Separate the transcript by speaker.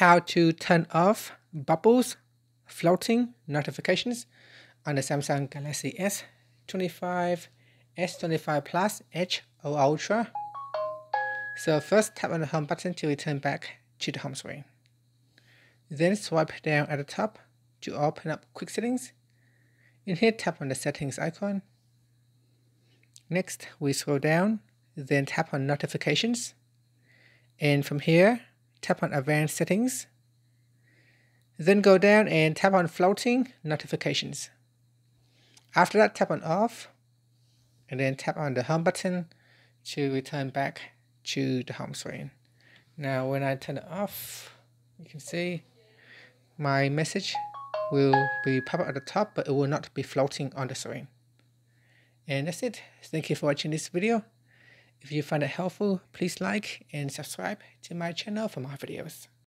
Speaker 1: how to turn off bubbles, floating notifications on the Samsung Galaxy S25, S25 Plus, Edge or Ultra. So first tap on the home button to return back to the home screen. Then swipe down at the top to open up quick settings. In here tap on the settings icon. Next we scroll down, then tap on notifications. And from here tap on advanced settings. Then go down and tap on floating notifications. After that tap on off and then tap on the home button to return back to the home screen. Now when I turn it off, you can see my message will be pop up at the top, but it will not be floating on the screen. And that's it. Thank you for watching this video. If you find it helpful, please like and subscribe to my channel for more videos.